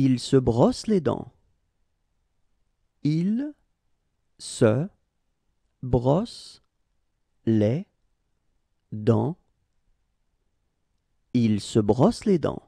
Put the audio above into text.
Il se brosse les dents. Il se brosse les dents. Il se brosse les dents.